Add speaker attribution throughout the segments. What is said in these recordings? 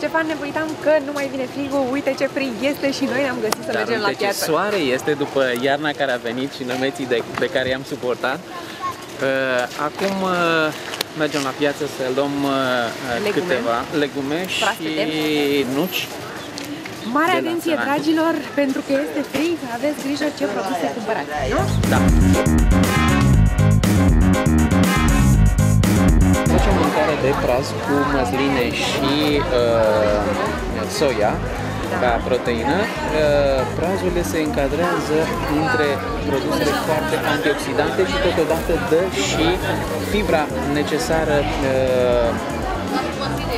Speaker 1: Ștefan, ne uitam că nu mai vine frigul, uite ce frig este și noi ne-am găsit să
Speaker 2: Dar
Speaker 1: mergem la
Speaker 2: uite
Speaker 1: piață.
Speaker 2: ce soare este după iarna care a venit și nămeții de, pe care i-am suportat. Uh, Acum uh, mergem la piață să luăm uh,
Speaker 1: Legume.
Speaker 2: câteva legume și
Speaker 1: Proaspete.
Speaker 2: nuci.
Speaker 1: Mare
Speaker 2: de la
Speaker 1: atenție,
Speaker 2: săraci.
Speaker 1: dragilor, pentru că este frig, aveți grijă ce produse cumpărați, nu?
Speaker 2: Da. Mâncare de praz cu măsline și uh, soia ca proteină. Uh, prazurile se încadrează între produsele foarte antioxidante și totodată dă și fibra necesară uh,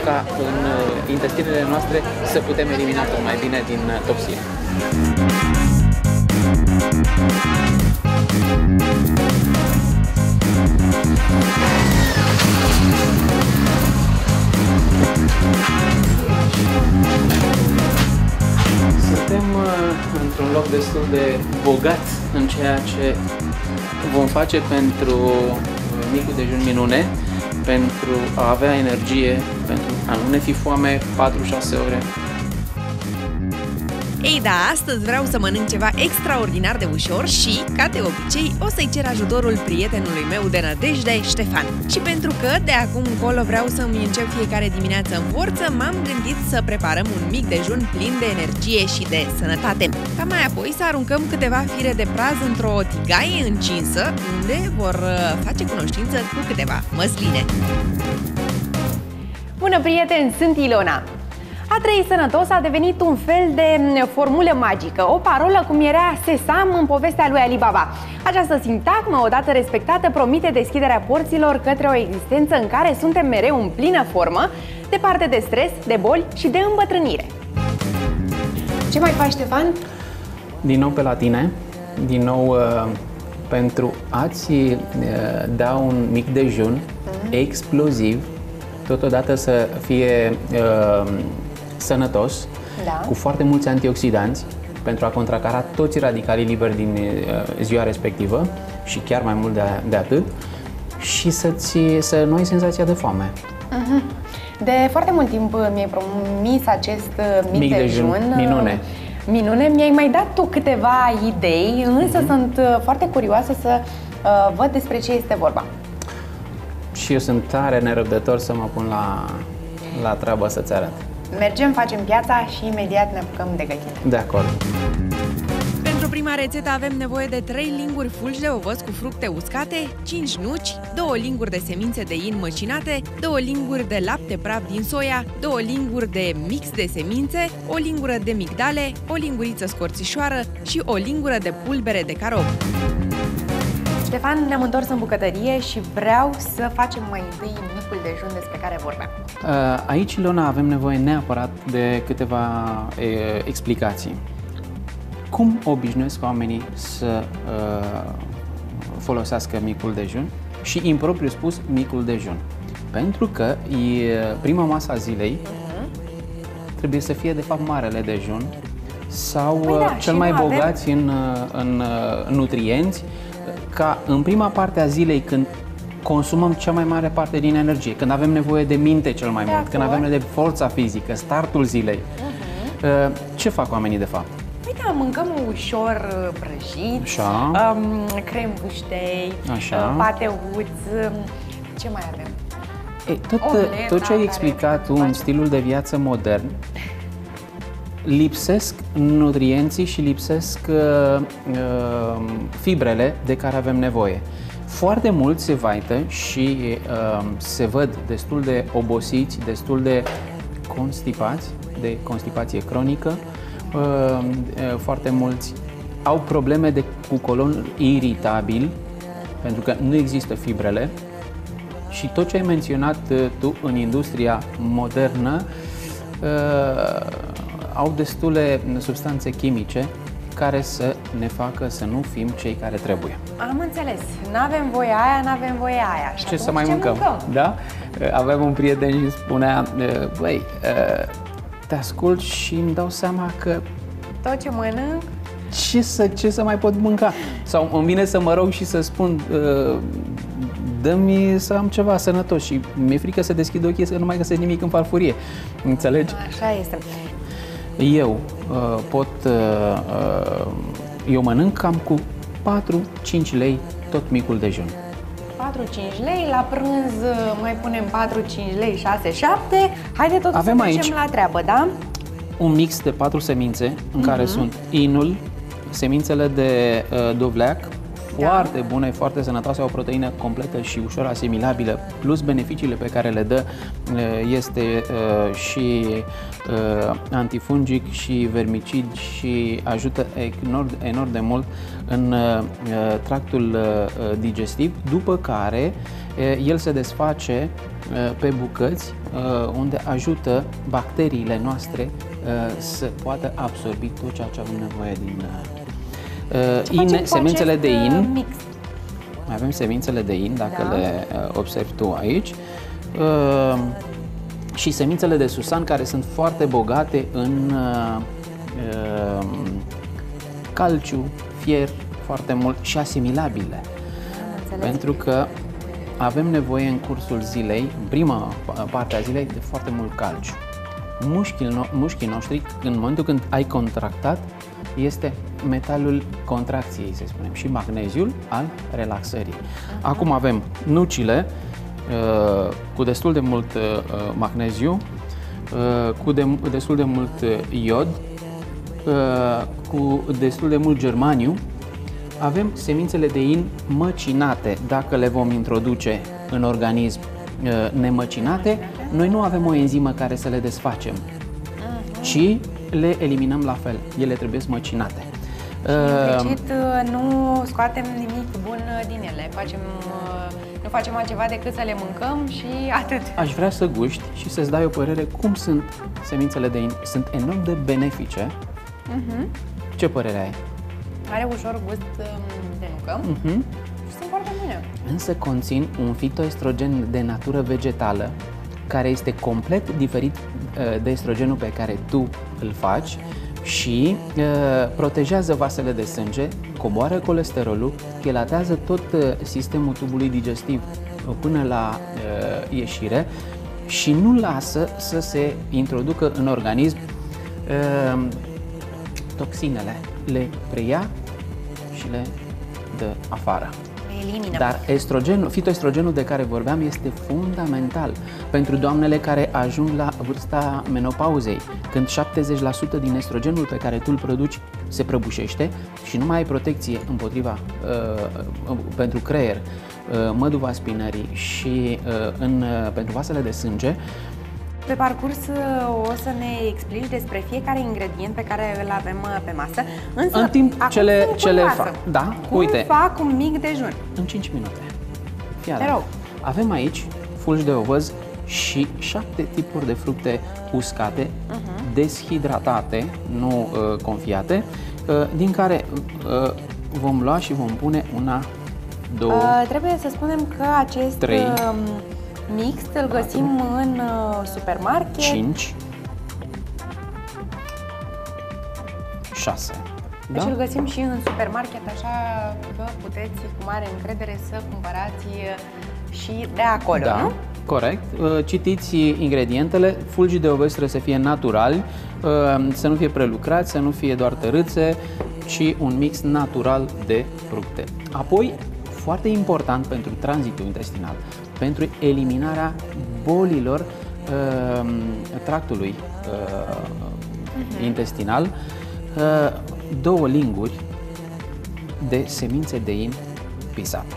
Speaker 2: ca în uh, intestinele noastre să putem elimina tot mai bine din uh, toxine. Destul de bogat în ceea ce vom face pentru uh, micul dejun minune, pentru a avea energie, pentru a nu ne fi foame 4-6 ore.
Speaker 3: Ei da, astăzi vreau să mănânc ceva extraordinar de ușor și, ca de obicei, o să-i cer ajutorul prietenului meu de nădejde, Ștefan. Și pentru că de acum încolo vreau să-mi încep fiecare dimineață în forță, m-am gândit să preparăm un mic dejun plin de energie și de sănătate. Ca mai apoi să aruncăm câteva fire de praz într-o tigaie încinsă, unde vor uh, face cunoștință cu câteva măsline.
Speaker 1: Bună, prieteni, sunt Ilona. A trăi sănătos a devenit un fel de mm, formulă magică, o parolă cum era Sesam în povestea lui Alibaba. Această sintagmă, odată respectată, promite deschiderea porților către o existență în care suntem mereu în plină formă, departe de stres, de boli și de îmbătrânire. Ce mai faci, Ștefan?
Speaker 2: Din nou pe la tine, din nou uh, pentru a-ți uh, da un mic dejun exploziv, totodată să fie uh, sănătos,
Speaker 1: Da.
Speaker 2: cu foarte mulți antioxidanți, pentru a contracara toți radicalii liberi din uh, ziua respectivă și chiar mai mult de, de atât, și să-ți, să nu ai senzația de foame.
Speaker 1: De foarte mult timp uh, mi-ai promis acest uh, mic,
Speaker 2: Mic dejun,
Speaker 1: uh,
Speaker 2: minune.
Speaker 1: Minune, mi-ai mai dat tu câteva idei, însă
Speaker 2: Mhm.
Speaker 1: sunt uh, foarte curioasă să uh, văd despre ce este vorba.
Speaker 2: Și eu sunt tare nerăbdător să mă pun la, la treabă să-ți arăt.
Speaker 1: Mergem, facem piața și imediat ne apucăm de gătit.
Speaker 2: De acord.
Speaker 3: Pentru prima rețetă avem nevoie de 3 linguri fulgi de ovăz cu fructe uscate, 5 nuci, 2 linguri de semințe de in măcinate, 2 linguri de lapte praf din soia, 2 linguri de mix de semințe, o lingură de migdale, o linguriță scorțișoară și o lingură de pulbere de carob.
Speaker 1: Ștefan, ne-am întors în bucătărie și vreau să facem mai întâi micul dejun despre care vorbeam.
Speaker 2: Uh, Aici, Ilona, avem nevoie neapărat de câteva e, explicații. Cum obișnuiesc oamenii să uh, folosească micul dejun și, impropriu spus, micul dejun? Pentru că e, prima masă a zilei trebuie să fie, de fapt, marele dejun sau
Speaker 1: Păi da,
Speaker 2: uh, cel
Speaker 1: și
Speaker 2: mai
Speaker 1: nu avem-
Speaker 2: bogați în, uh, în uh, nutrienți, ca în prima parte a zilei când consumăm cea mai mare parte din energie, când avem nevoie de minte cel mai
Speaker 1: De
Speaker 2: mult, când
Speaker 1: acord.
Speaker 2: avem nevoie de forța fizică, startul zilei. Uh, Ce fac oamenii de fapt?
Speaker 1: Păi da, mâncăm ușor uh, prăjiți,
Speaker 2: Așa.
Speaker 1: um, crem buștei,
Speaker 2: Așa.
Speaker 1: uh, pateuți, um, ce mai avem?
Speaker 2: Ei, tot,
Speaker 1: Omleta
Speaker 2: tot ce ai
Speaker 1: care
Speaker 2: explicat tu
Speaker 1: face-
Speaker 2: în stilul de viață modern, lipsesc nutrienții și lipsesc uh, uh, fibrele de care avem nevoie. Foarte mulți se vaită și uh, se văd destul de obosiți, destul de constipați, de constipație cronică. Uh, uh, foarte mulți au probleme de, cu colon iritabil, pentru că nu există fibrele, și tot ce ai menționat uh, tu în industria modernă uh, au destule substanțe chimice care să ne facă să nu fim cei care trebuie.
Speaker 1: Am înțeles. N-avem voie aia, n-avem voie aia. Și
Speaker 2: Ce să
Speaker 1: atunci
Speaker 2: mai
Speaker 1: ce
Speaker 2: mâncăm? Da? Uh, Aveam un prieten și îmi spunea, uh, băi, uh, te ascult și îmi dau seama că
Speaker 1: Tot ce mănânc,
Speaker 2: ce să, ce să mai pot mânca? Sau îmi vine să mă rog și să spun, uh, dă-mi să am ceva sănătos și mi-e frică să deschid ochii să nu mai găsesc nimic în farfurie. Înțelegi?
Speaker 1: Așa este.
Speaker 2: Eu uh, pot, uh, uh, eu mănânc cam cu 4-5 lei tot micul dejun.
Speaker 1: 4-5 lei, la prânz uh, mai punem 4-5 lei, 6-7. Haide tot
Speaker 2: Avem
Speaker 1: să trecem
Speaker 2: aici
Speaker 1: la treabă, da?
Speaker 2: Un mix de patru semințe în care sunt inul, semințele de uh, dovleac, foarte bune, foarte sănătoase, au o proteină completă și ușor asimilabilă, plus beneficiile pe care le dă uh, este uh, și uh, antifungic și vermicid și ajută enorm, enorm de mult în uh, tractul uh, digestiv, după care uh, el se desface uh, pe bucăți uh, unde ajută bacteriile noastre uh, să poată absorbi tot ceea ce avem nevoie din uh,
Speaker 1: Ce
Speaker 2: uh,
Speaker 1: facem
Speaker 2: ine,
Speaker 1: cu
Speaker 2: semințele
Speaker 1: acest,
Speaker 2: de
Speaker 1: uh,
Speaker 2: in.
Speaker 1: Mix.
Speaker 2: Mai avem semințele de in, dacă
Speaker 1: Da.
Speaker 2: le uh, observi tu aici. Uh, și semințele de susan, care sunt foarte bogate în uh, uh, calciu, fier, foarte mult și asimilabile.
Speaker 1: Am înțeles.
Speaker 2: Pentru că avem nevoie în cursul zilei, în prima pa- parte a zilei, de foarte mult calciu. Mușchii, no- mușchii noștri, în momentul când ai contractat, este metalul contracției, să spunem, și magneziul al relaxării. Acum avem nucile uh, cu destul de mult uh, uh, magneziu, uh, cu de, destul de mult uh, iod, uh, cu destul de mult germaniu, avem semințele de in măcinate. Dacă le vom introduce în organism uh, nemăcinate, noi nu avem o enzimă care să le desfacem, ci le eliminăm la fel. Ele trebuie măcinate. Uh,
Speaker 1: Implicit uh, nu scoatem nimic bun uh, din ele. Facem, uh, nu facem altceva decât să le mâncăm și atât.
Speaker 2: Aș vrea să guști și să-ți dai o părere cum sunt semințele de in. Sunt enorm de benefice. Ce părere ai?
Speaker 1: Are ușor gust um, de nucă
Speaker 2: Mhm.
Speaker 1: și sunt foarte bune.
Speaker 2: însă conțin un fitoestrogen de natură vegetală care este complet diferit uh, de estrogenul pe care tu îl faci și uh, protejează vasele de sânge, coboară colesterolul, chelatează tot uh, sistemul tubului digestiv uh, până la uh, ieșire și nu lasă să se introducă în organism uh, toxinele. Le preia și le dă afară.
Speaker 1: Le elimină.
Speaker 2: Dar estrogenul, fitoestrogenul de care vorbeam este fundamental pentru doamnele care ajung la vârsta menopauzei, când 70% din estrogenul pe care tu îl produci se prăbușește și nu mai ai protecție împotriva uh, pentru creier, uh, măduva spinării și uh, în, uh, pentru vasele de sânge,
Speaker 1: Pe parcurs uh, o să ne explici despre fiecare ingredient pe care îl avem uh, pe masă. Însă,
Speaker 2: În timp
Speaker 1: acum
Speaker 2: ce le-
Speaker 1: sunt
Speaker 2: ce le
Speaker 1: curioasă.
Speaker 2: fac. Da,
Speaker 1: Cum
Speaker 2: uite.
Speaker 1: fac un mic dejun?
Speaker 2: în 5 minute. Fii
Speaker 1: Te
Speaker 2: atent.
Speaker 1: rog.
Speaker 2: Avem aici fulgi de ovăz și șapte tipuri de fructe uscate,
Speaker 1: Mhm.
Speaker 2: deshidratate, nu uh, confiate, uh, din care uh, vom lua și vom pune una, două,
Speaker 1: Uh, trebuie să spunem că acest
Speaker 2: Trei.
Speaker 1: uh, mix îl găsim în uh, supermarket.
Speaker 2: cinci, șase.
Speaker 1: Deci
Speaker 2: Da?
Speaker 1: îl găsim și în supermarket, așa că puteți cu mare încredere să cumpărați uh, și de acolo,
Speaker 2: Da,
Speaker 1: nu?
Speaker 2: corect. Uh, Citiți ingredientele. Fulgii de ovăz trebuie să fie naturali, uh, să nu fie prelucrați, să nu fie doar tărâțe, ci un mix natural de fructe. Apoi, foarte important pentru tranzitul intestinal, pentru eliminarea bolilor uh, tractului uh, intestinal, uh, două linguri de semințe de in pisate.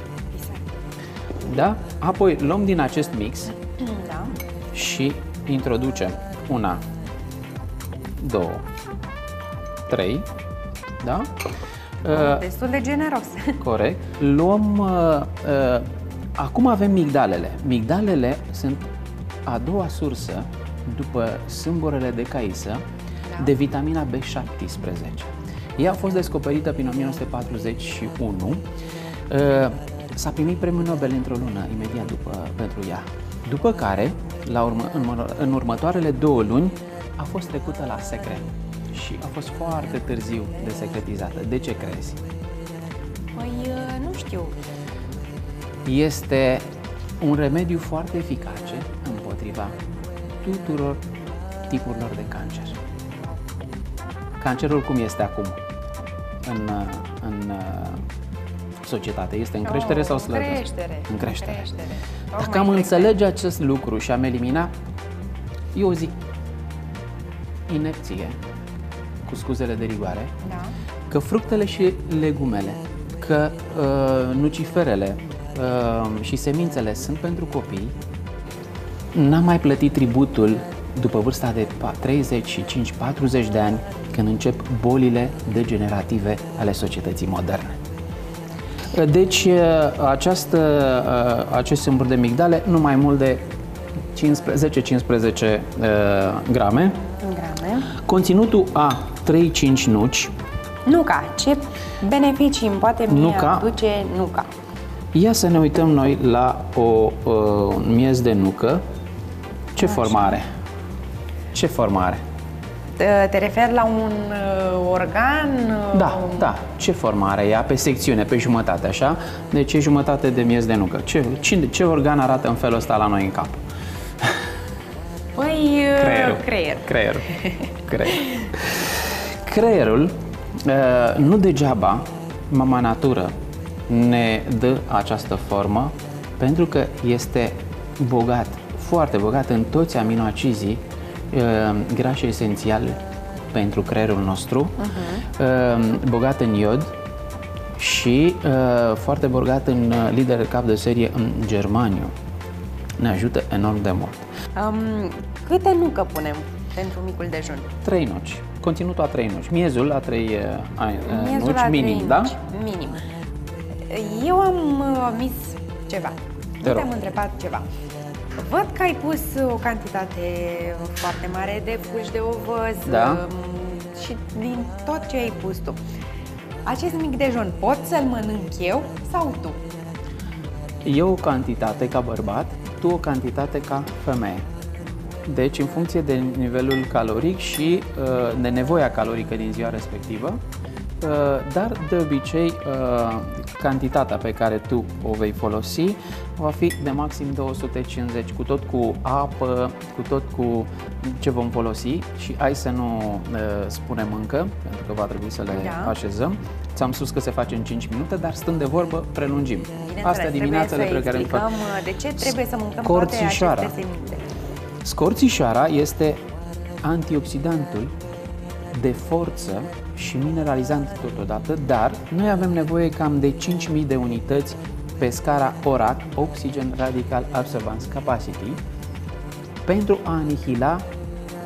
Speaker 2: Da? Apoi luăm din acest mix
Speaker 1: Da.
Speaker 2: și introducem una, două, trei, da? Uh,
Speaker 1: Destul de generos.
Speaker 2: corect. Luăm, uh, uh, acum avem migdalele. Migdalele sunt a doua sursă, după sâmburele de caisă,
Speaker 1: Da.
Speaker 2: de vitamina B17. Ea a fost descoperită prin 1941. Uh, S-a primit premiul Nobel într-o lună, imediat după, pentru ea. După care, la urmă, în, mă- în următoarele două luni, a fost trecută la secret și a fost foarte târziu de secretizată. De ce crezi?
Speaker 1: Păi, uh, nu știu.
Speaker 2: Este un remediu foarte eficace împotriva tuturor tipurilor de cancer. Cancerul cum este acum în, în societate? Este în creștere
Speaker 1: Oh,
Speaker 2: sau slăbesc?
Speaker 1: creștere.
Speaker 2: În creștere.
Speaker 1: creștere.
Speaker 2: Dacă
Speaker 1: Tocmai
Speaker 2: am
Speaker 1: frecvent.
Speaker 2: înțelege acest lucru și am elimina, eu zic, inerție, cu scuzele de rigoare,
Speaker 1: Da.
Speaker 2: că fructele și legumele, că uh, nuciferele uh, și semințele sunt pentru copii, n-am mai plătit tributul după vârsta de pa- 35-40 de ani, când încep bolile degenerative ale societății moderne. Deci, uh, această, uh, acest sâmbur de migdale, nu mai mult de 15 10-15 uh, grame.
Speaker 1: În grame.
Speaker 2: Conținutul a 3-5 nuci,
Speaker 1: Nuca. Ce beneficii îmi poate mie
Speaker 2: Nuca.
Speaker 1: aduce nuca?
Speaker 2: Ia să ne uităm noi la o uh, miez de nucă. Ce formă are? Ce formă are?
Speaker 1: Te- Te referi la un uh, organ? uh,
Speaker 2: Da, da. Ce formă are ea pe secțiune, pe jumătate, așa? Deci e jumătate de miez de nucă. Ce, ce, ce organ arată în felul ăsta la noi în cap?
Speaker 1: Păi, uh,
Speaker 2: Creierul.
Speaker 1: creier.
Speaker 2: Creierul. Creier. Creierul, uh, nu degeaba, mama natură ne dă această formă pentru că este bogat, foarte bogat în toți aminoacizii uh, grași esențiali pentru creierul nostru, uh, bogat în iod și uh, foarte bogat în uh, lider cap de serie în germaniu. Ne ajută enorm de mult.
Speaker 1: Um, câte nucă punem pentru micul dejun?
Speaker 2: Trei nuci. Conținutul a trei nuci. Miezul a trei uh, a, uh,
Speaker 1: Miezul
Speaker 2: nuci
Speaker 1: la
Speaker 2: minim,
Speaker 1: trei
Speaker 2: da?
Speaker 1: nuci, Minim. Eu am uh, omis ceva.
Speaker 2: Te rog.
Speaker 1: Te-am întrebat ceva. Văd că ai pus o cantitate foarte mare de fulgi de ovăz
Speaker 2: Da.
Speaker 1: um, și din tot ce ai pus tu. Acest mic dejun pot să-l mănânc eu sau tu?
Speaker 2: Eu o cantitate ca bărbat, tu o cantitate ca femeie. Deci, în funcție de nivelul caloric și uh, de nevoia calorică din ziua respectivă, uh, dar de obicei uh, cantitatea pe care tu o vei folosi va fi de maxim 250, cu tot cu apă, cu tot cu ce vom folosi și hai să nu uh, spunem încă, pentru că va trebui să le
Speaker 1: Da.
Speaker 2: așezăm. Ți-am spus că se face în 5 minute, dar stând de vorbă, prelungim.
Speaker 1: Bineînțeles,
Speaker 2: Astea dimineațele
Speaker 1: trebuie
Speaker 2: pe care
Speaker 1: să
Speaker 2: le fac.
Speaker 1: explicăm uh, de ce trebuie să mâncăm toate
Speaker 2: Scorțișoara.
Speaker 1: aceste semințe.
Speaker 2: Scorțișoara este antioxidantul de forță și mineralizant totodată, dar noi avem nevoie cam de 5000 de unități pe scara ORAC, Oxygen Radical Absorbance Capacity, pentru a anihila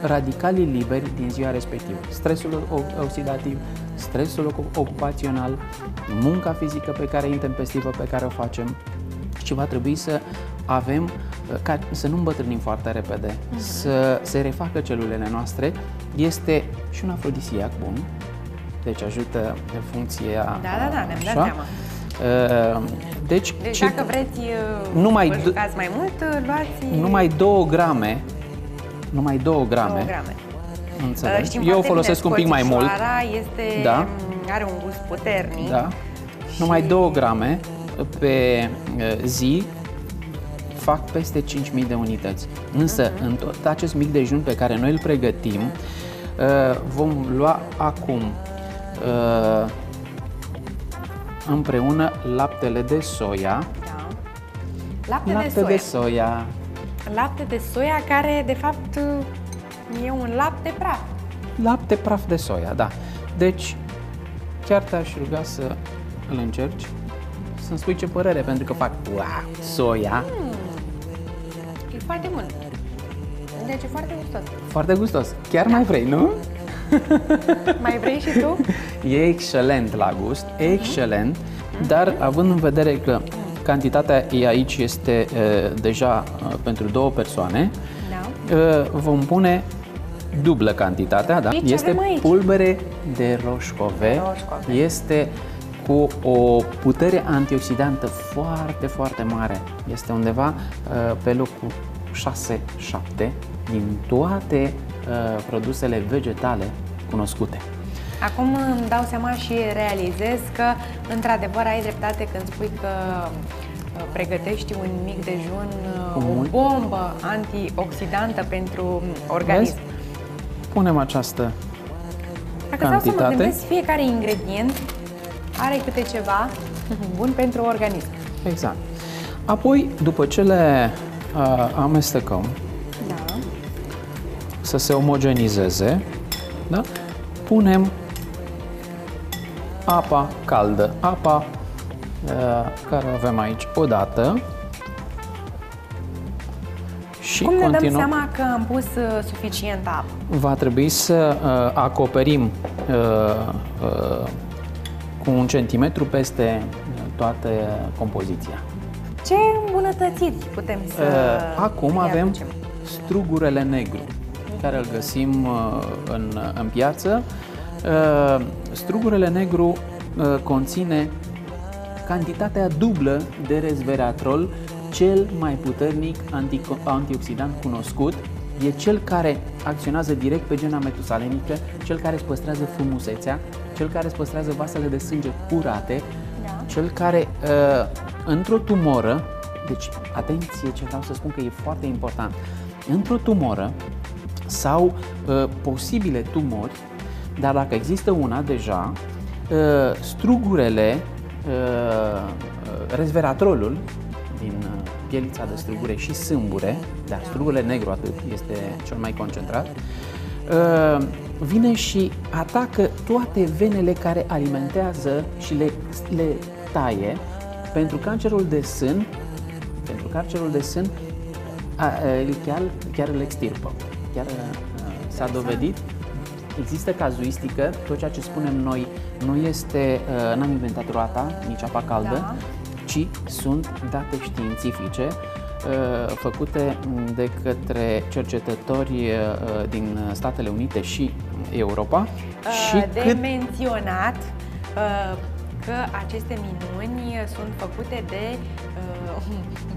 Speaker 2: radicalii liberi din ziua respectivă. Stresul o- oxidativ, stresul ocu- ocupațional, munca fizică pe care intempestivă pe care o facem și va trebui să avem uh, ca să nu îmbătrânim foarte repede, să se refacă celulele noastre. Este și un afrodisiac bun, deci ajută în funcția
Speaker 1: Da, da, da, ne-am dat
Speaker 2: așa.
Speaker 1: seama.
Speaker 2: Uh, Deci,
Speaker 1: Deci
Speaker 2: ce-
Speaker 1: dacă vreți uh,
Speaker 2: Numai
Speaker 1: vă
Speaker 2: d-
Speaker 1: jucați mai mult, uh, luați
Speaker 2: numai 2 grame, numai 2 grame,
Speaker 1: 2 grame.
Speaker 2: înțelegi?
Speaker 1: Uh, știm
Speaker 2: Eu
Speaker 1: foarte
Speaker 2: folosesc
Speaker 1: bine,
Speaker 2: un pic mai mult,
Speaker 1: scorțișoara este,
Speaker 2: Da.
Speaker 1: are un gust puternic.
Speaker 2: da? Numai 2 grame pe uh, zi fac peste 5000 de unități. Însă,
Speaker 1: Mhm.
Speaker 2: în tot acest mic dejun pe care noi îl pregătim, uh, vom lua acum uh, împreună laptele de soia,
Speaker 1: Da. Lapte,
Speaker 2: lapte
Speaker 1: de soia.
Speaker 2: de soia,
Speaker 1: Lapte de soia care, de fapt, uh, e un lapte praf.
Speaker 2: Lapte praf de soia, da. Deci, chiar te-aș ruga să îl încerci, să-mi spui ce părere, pentru că fac wow, soia,
Speaker 1: E foarte bun. Deci e foarte gustos.
Speaker 2: foarte gustos. Chiar mai vrei, nu?
Speaker 1: Mai vrei și tu?
Speaker 2: E excelent la gust, excelent, dar având în vedere că cantitatea e aici este uh, deja uh, pentru două persoane,
Speaker 1: Da.
Speaker 2: uh, vom pune dublă cantitatea, da?
Speaker 1: Aici
Speaker 2: este
Speaker 1: avem aici.
Speaker 2: pulbere de roșcove,
Speaker 1: Roșcove.
Speaker 2: este cu o putere antioxidantă foarte, foarte mare. Este undeva uh, pe locul 6-7 din toate uh, produsele vegetale cunoscute.
Speaker 1: Acum îmi dau seama și realizez că, într-adevăr, ai dreptate când spui că pregătești un mic dejun, o bombă antioxidantă pentru organism. Vezi?
Speaker 2: Punem această
Speaker 1: Dacă cantitate. Dacă să mă gândesc, fiecare ingredient are câte ceva bun pentru organism.
Speaker 2: Exact. Apoi, după ce le uh, amestecăm, da. Să se omogenizeze, da? punem apa caldă, apa uh, care o avem aici odată
Speaker 1: și Cum ne continuăm. dăm seama că am pus uh, suficient apă?
Speaker 2: Va trebui să uh, acoperim uh, uh, cu un centimetru peste toată compoziția.
Speaker 1: Ce îmbunătățiri putem să uh,
Speaker 2: Acum avem aducem? strugurele negru, care îl găsim uh, în, în piață. Uh, strugurele negru uh, conține cantitatea dublă de resveratrol, cel mai puternic antioxidant cunoscut, e cel care acționează direct pe gena metusalenică, cel care îți păstrează frumusețea, cel care îți păstrează vasele de sânge curate, da. cel care, uh, într-o tumoră, deci atenție ce vreau să spun că e foarte important, într-o tumoră sau uh, posibile tumori, dar dacă există una deja, uh, strugurele, uh, resveratrolul din uh, pielița de strugure și sâmbure, dar strugurile negru atât este cel mai concentrat, uh, vine și atacă toate venele care alimentează și le, le taie pentru cancerul de sân, pentru cancerul de sân, a, a, chiar, chiar îl extirpă. Chiar s-a dovedit? Există cazuistică, tot ceea ce spunem noi nu este, n-am inventat roata, nici apa caldă, da. ci sunt date științifice uh, făcute de către cercetători uh, din Statele Unite și Europa.
Speaker 1: Uh, și de cât... menționat că aceste minuni sunt făcute de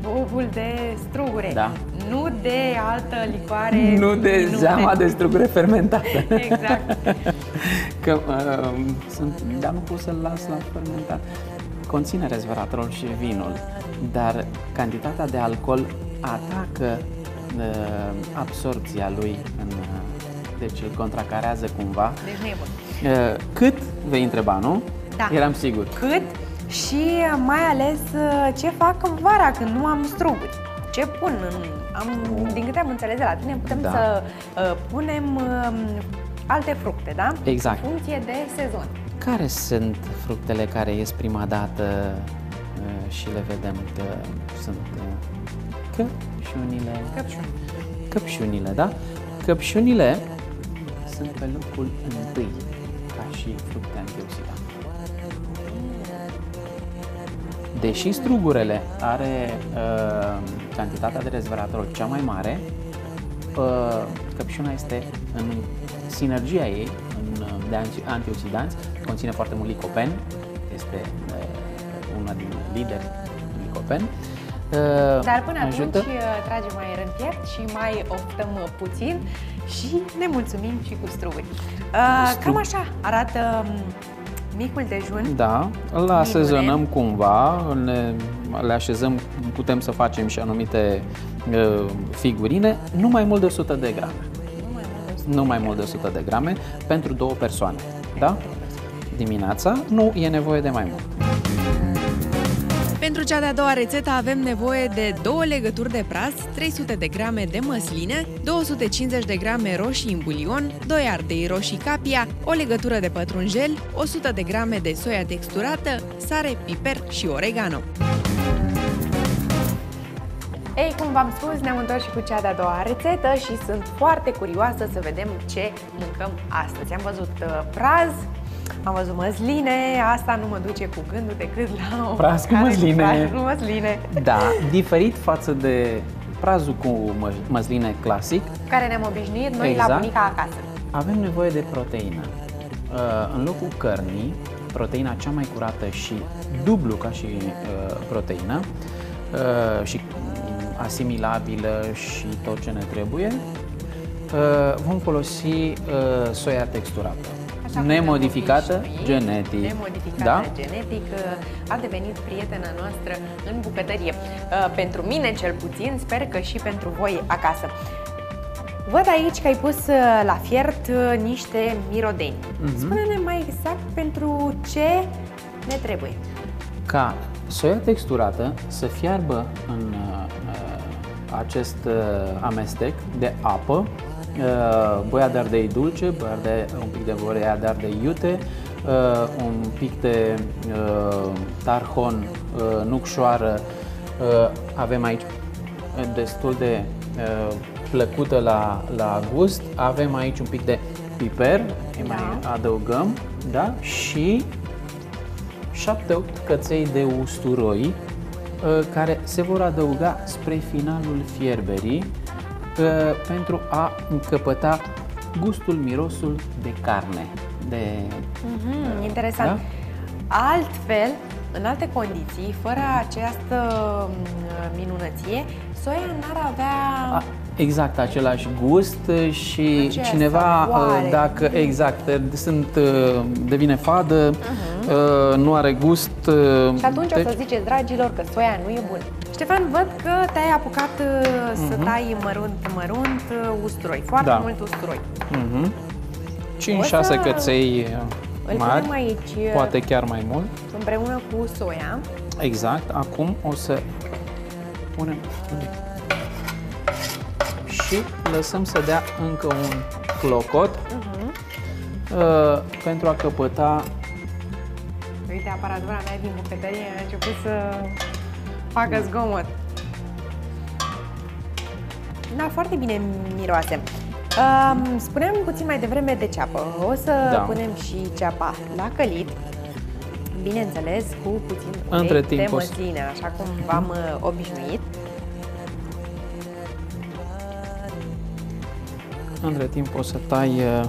Speaker 1: bobul de strugure,
Speaker 2: da.
Speaker 1: nu de altă licoare.
Speaker 2: Nu de minune. zeama de strugure fermentată.
Speaker 1: exact.
Speaker 2: că, uh, sunt, dar nu pot să-l las la fermentat conține resveratrol și vinul, dar cantitatea de alcool atacă uh, absorpția lui, în, uh, deci îl contracarează cumva.
Speaker 1: Deci nu e bun.
Speaker 2: Uh, cât vei întreba, nu?
Speaker 1: Da.
Speaker 2: Eram sigur.
Speaker 1: Cât și mai ales uh, ce fac în vara când nu am struguri. Ce pun în... Am, din câte am înțeles de la tine, putem da. să uh, punem uh, alte fructe, da?
Speaker 2: Exact.
Speaker 1: În funcție de sezon.
Speaker 2: Care sunt fructele care ies prima dată uh, și le vedem că sunt uh, căpșunile?
Speaker 1: Căpșuni.
Speaker 2: Căpșunile, da? Căpșunile sunt pe locul întâi ca și fructe antioxidante. Deși strugurele are uh, cantitatea de resveratrol cea mai mare, uh, căpșuna este în sinergia ei în, de antioxidanți conține foarte mult licopen, este uh, una din lideri licopen.
Speaker 1: Uh, Dar până ajută... atunci uh, tragem aer în piept și mai optăm puțin și ne mulțumim și cu struguri. Uh, cam așa arată um, micul dejun.
Speaker 2: Da, îl asezonăm cumva, ne, le așezăm, putem să facem și anumite uh, figurine, nu mai mult de 100 de grame. Nu mai mult de 100 de grame pentru două persoane. Da? dimineața, nu e nevoie de mai mult.
Speaker 3: Pentru cea de-a doua rețetă avem nevoie de două legături de praz, 300 de grame de măsline, 250 de grame roșii în bulion, 2 ardei roșii capia, o legătură de pătrunjel, 100 de grame de soia texturată, sare, piper și oregano.
Speaker 1: Ei, cum v-am spus, ne-am întors și cu cea de-a doua rețetă și sunt foarte curioasă să vedem ce mâncăm astăzi. Am văzut uh, praz, am văzut măsline, asta nu mă duce cu gândul decât la o
Speaker 2: praz cu măsline. Praz
Speaker 1: cu măsline.
Speaker 2: Da, diferit față de prazul cu măsline clasic.
Speaker 1: Care ne-am obișnuit noi exact. la bunica acasă.
Speaker 2: Avem nevoie de proteină. Uh, în locul cărnii, proteina cea mai curată și dublu ca și uh, proteină uh, și asimilabilă și tot ce ne trebuie, vom folosi soia texturată.
Speaker 1: Așa cum
Speaker 2: nemodificată
Speaker 1: ne-am obișnuit,
Speaker 2: genetic.
Speaker 1: Nemodificată
Speaker 2: Da?
Speaker 1: genetic uh, a devenit prietena noastră în bucătărie. Uh, Pentru mine cel puțin, sper că și pentru voi acasă. Văd aici că ai pus uh, la fiert uh, niște mirodeni.
Speaker 2: Mhm.
Speaker 1: Spune-ne mai exact pentru ce ne trebuie.
Speaker 2: ca soia texturată să fiarbă în uh, acest uh, amestec de apă, uh, boia de ardei dulce, boia de, un pic de boia de ardei iute, uh, un pic de uh, tarhon, uh, nucșoară, uh, avem aici uh, destul de uh, plăcută la, la gust, avem aici un pic de piper, îi mai
Speaker 1: Da.
Speaker 2: adăugăm, da? Și 7-8 căței de usturoi uh, care se vor adăuga spre finalul fierberii uh, pentru a încăpăta gustul, mirosul de carne. De...
Speaker 1: Mhm, interesant.
Speaker 2: Da?
Speaker 1: Altfel, în alte condiții, fără această mm, minunăție, soia n-ar avea...
Speaker 2: A, exact același gust uh, și
Speaker 1: Aceeași
Speaker 2: cineva,
Speaker 1: savoare.
Speaker 2: uh, dacă exact, uh, sunt, uh, devine fadă, uh, nu are gust. uh,
Speaker 1: Mhm. Și atunci o
Speaker 2: deci-
Speaker 1: să ziceți, dragilor, că soia nu e bună. Ștefan, văd că te-ai apucat uh, să tai mărunt, mărunt uh, usturoi, foarte
Speaker 2: Mhm. Da.
Speaker 1: mult usturoi.
Speaker 2: Mhm.
Speaker 1: O
Speaker 2: 5-6
Speaker 1: să
Speaker 2: căței uh,
Speaker 1: Îl
Speaker 2: mari,
Speaker 1: punem aici uh,
Speaker 2: poate chiar mai mult.
Speaker 1: împreună cu soia.
Speaker 2: Exact. Acum o să punem și lăsăm să dea încă un clocot uh, pentru a căpăta
Speaker 1: Uite, aparatura mea din bucătărie a început să facă zgomot. Da, foarte bine miroase. Um, spuneam puțin mai devreme de ceapă. O să
Speaker 2: Da.
Speaker 1: punem și ceapa la călit. Bineînțeles, cu puțin ulei
Speaker 2: Între
Speaker 1: de
Speaker 2: timp o să-
Speaker 1: măsline, așa cum v-am uh, obișnuit.
Speaker 2: între timp o să tai uh,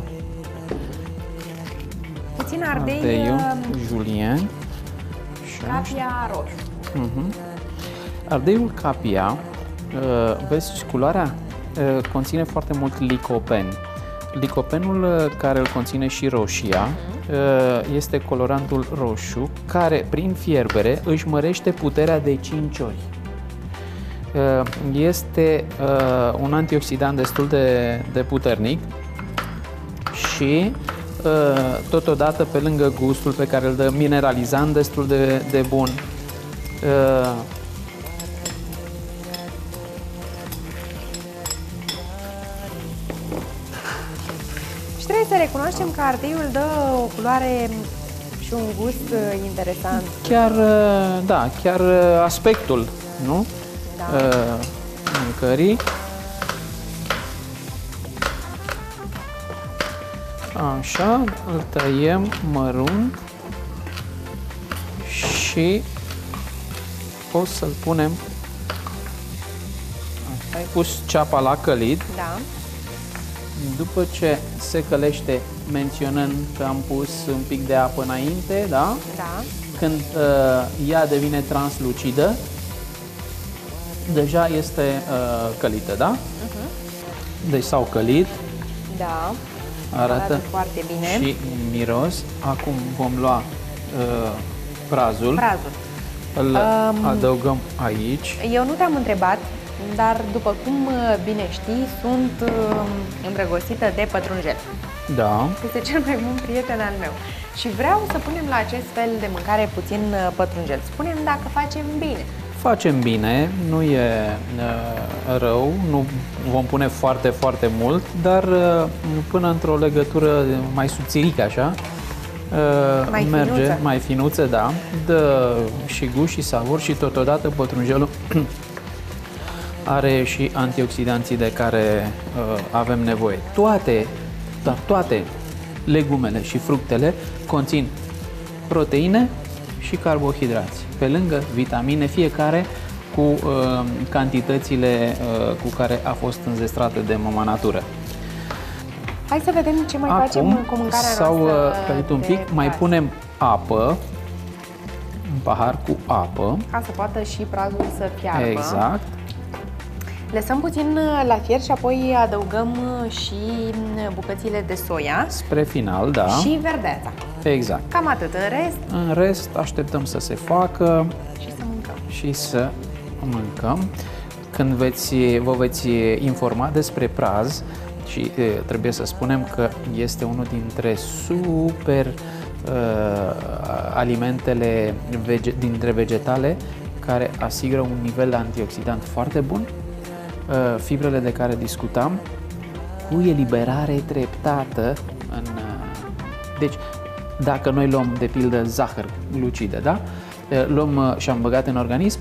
Speaker 1: Puțin ardei,
Speaker 2: ardeiul
Speaker 1: uh,
Speaker 2: julien și
Speaker 1: capia roșu.
Speaker 2: Mhm. Ardeiul capia, uh, vezi, culoarea uh, conține foarte mult licopen. Licopenul uh, care îl conține și roșia uh, este colorantul roșu care prin fierbere își mărește puterea de 5 ori. Uh, Este uh, un antioxidant destul de, de puternic și uh, totodată pe lângă gustul pe care îl dă mineralizant destul de, de bun.
Speaker 1: Recunoaștem că ardeiul dă o culoare și un gust uh, interesant.
Speaker 2: chiar, uh, da, chiar uh, aspectul, nu?
Speaker 1: Da.
Speaker 2: Uh, mâncării. Așa, îl tăiem mărunt și o să-l punem. Așa, ai pus ceapa la călit.
Speaker 1: Da.
Speaker 2: După ce se călește, menționând că am pus un pic de apă înainte, da?
Speaker 1: Da.
Speaker 2: Când uh, ea devine translucidă, deja este uh, călită, da? Deci s-au călit,
Speaker 1: Da.
Speaker 2: arată
Speaker 1: foarte bine.
Speaker 2: și miros. Acum vom lua uh, prazul,
Speaker 1: Prazul.
Speaker 2: îl
Speaker 1: Um,
Speaker 2: adăugăm aici.
Speaker 1: Eu nu te-am întrebat, dar după cum uh, bine știi, sunt uh, îndrăgostită de pătrunjel.
Speaker 2: Da,
Speaker 1: Este cel mai bun prieten al meu. Și vreau să punem la acest fel de mâncare puțin uh, pătrunjel. Spunem dacă facem bine.
Speaker 2: facem bine, nu e uh, rău, nu vom pune foarte, foarte mult, dar uh, până într-o legătură mai subțirică așa, uh,
Speaker 1: Mai
Speaker 2: merge
Speaker 1: finuță.
Speaker 2: mai finuță, da, dă și gust și savor și totodată pătrunjelul are și antioxidanții de care uh, avem nevoie. Toate, da, toate legumele și fructele conțin proteine și carbohidrați, pe lângă vitamine, fiecare cu uh, cantitățile uh, cu care a fost înzestrată de mama natură.
Speaker 1: Hai să vedem ce mai facem
Speaker 2: Acum
Speaker 1: cu mâncarea
Speaker 2: s-au uh,
Speaker 1: noastră.
Speaker 2: călit un
Speaker 1: de
Speaker 2: pic, mai
Speaker 1: praz.
Speaker 2: punem apă, un pahar cu apă,
Speaker 1: Ca să poată și prazul să fiarbă.
Speaker 2: exact,
Speaker 1: Lăsăm puțin la fier și apoi adăugăm și bucățile de soia.
Speaker 2: Spre final, da.
Speaker 1: Și verdeața.
Speaker 2: Exact.
Speaker 1: Cam atât. În rest?
Speaker 2: În rest, așteptăm să se facă.
Speaker 1: Și să mâncăm.
Speaker 2: Și să mâncăm. Când veți, vă veți informa despre praz, și e, trebuie să spunem că este unul dintre super uh, alimentele vege, dintre vegetale care asigură un nivel antioxidant foarte bun, uh, fibrele de care discutam, cu eliberare treptată în... Uh, deci, dacă noi luăm, de pildă, zahăr glucide, da? luăm și am băgat în organism,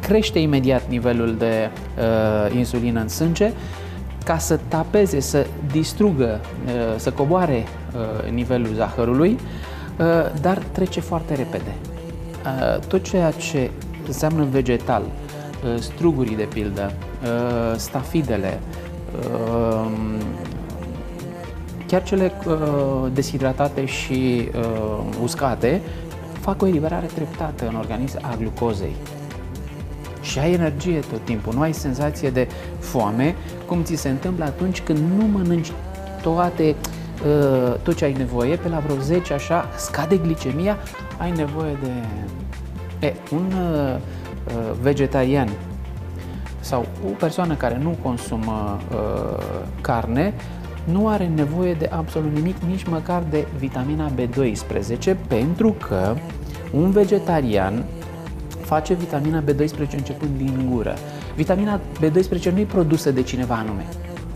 Speaker 2: crește imediat nivelul de uh, insulină în sânge ca să tapeze, să distrugă, uh, să coboare uh, nivelul zahărului, uh, dar trece foarte repede. Uh, tot ceea ce înseamnă vegetal, uh, strugurii de pildă, uh, stafidele, uh, chiar cele uh, deshidratate și uh, uscate, fac o eliberare treptată în organism a glucozei. Și ai energie tot timpul, nu ai senzație de foame, cum ți se întâmplă atunci când nu mănânci toate, uh, tot ce ai nevoie, pe la vreo 10 așa, scade glicemia, ai nevoie de... E, un uh, uh, vegetarian sau o persoană care nu consumă uh, carne nu are nevoie de absolut nimic, nici măcar de vitamina B12, pentru că un vegetarian face vitamina B12 începând din gură. Vitamina B12 nu e produsă de cineva anume,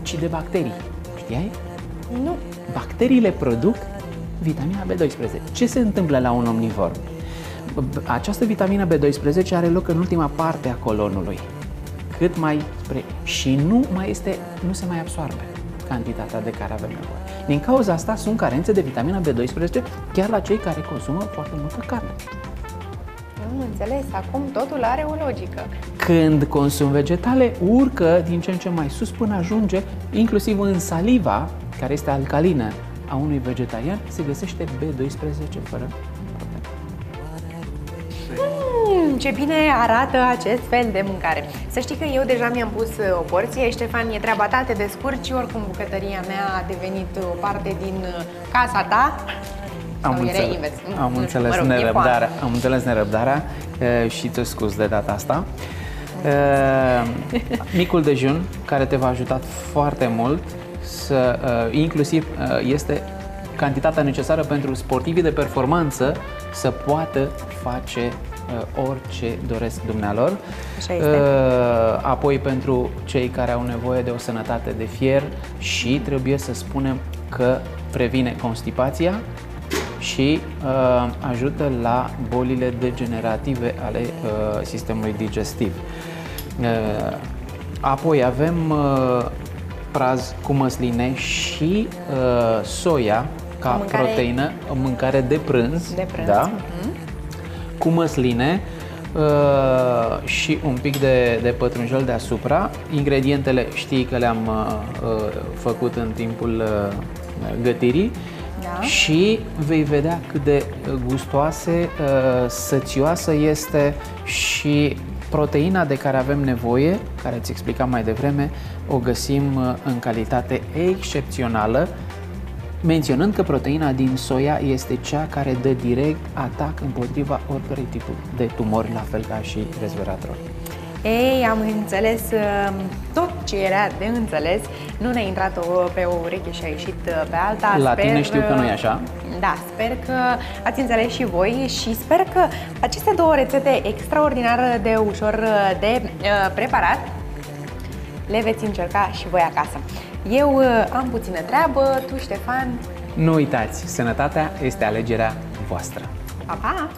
Speaker 2: ci de bacterii. Știai?
Speaker 1: Nu.
Speaker 2: Bacteriile produc vitamina B12. Ce se întâmplă la un omnivor? Această vitamina B12 are loc în ultima parte a colonului, cât mai spre... și nu mai este, nu se mai absorbe cantitatea de care avem nevoie. Din cauza asta sunt carențe de vitamina B12 chiar la cei care consumă foarte multă carne.
Speaker 1: Am înțeles, acum totul are o logică.
Speaker 2: Când consum vegetale, urcă din ce în ce mai sus până ajunge, inclusiv în saliva, care este alcalină a unui vegetarian, se găsește B12 fără
Speaker 1: ce bine arată acest fel de mâncare. Să știi că eu deja mi-am pus uh, o porție, Ștefan, e treaba ta, te descurci, oricum bucătăria mea a devenit o parte din uh, casa ta.
Speaker 2: Am înțeles, invers. am nu înțeles mă rog, nerăbdarea, am înțeles nerăbdarea e, și te scuz de data asta. E, micul dejun care te va ajuta foarte mult să, inclusiv este cantitatea necesară pentru sportivii de performanță să poată face orice doresc dumnealor.
Speaker 1: Așa este.
Speaker 2: Apoi pentru cei care au nevoie de o sănătate de fier și trebuie să spunem că previne constipația, și uh, ajută la bolile degenerative ale uh, sistemului digestiv. Uh, apoi avem uh, praz cu măsline și uh, soia ca mâncare... proteină, o mâncare de prânz,
Speaker 1: de prânz.
Speaker 2: Da? Uh-huh. cu măsline uh, și un pic de, de pătrunjel deasupra. Ingredientele știi că le-am uh, uh făcut în timpul uh, gătirii da. și vei vedea cât de gustoase, uh, sățioasă este și proteina de care avem nevoie, care ți explicam mai devreme, o găsim uh, în calitate excepțională, menționând că proteina din soia este cea care dă direct atac împotriva oricărui tip de tumori, la fel ca și resveratrol.
Speaker 1: Ei, am înțeles um, tot ce era de înțeles. Nu ne-a intrat o, pe o ureche și a ieșit uh, pe alta.
Speaker 2: La sper, tine știu că nu e așa.
Speaker 1: Da, sper că ați înțeles și voi și sper că aceste două rețete extraordinar de ușor uh, de uh, preparat le veți încerca și voi acasă. Eu uh, am puțină treabă, tu, Ștefan...
Speaker 2: Nu uitați, sănătatea este alegerea voastră.
Speaker 1: Pa, pa!